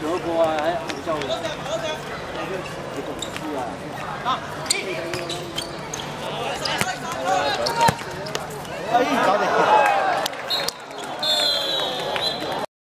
德国啊，喺澳洲，佢讀書啊。啊，二。